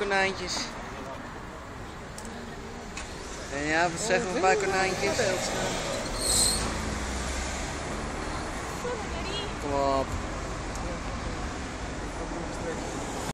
konijntjes. En ja, wat zeggen we bij konijntjes? Kom op.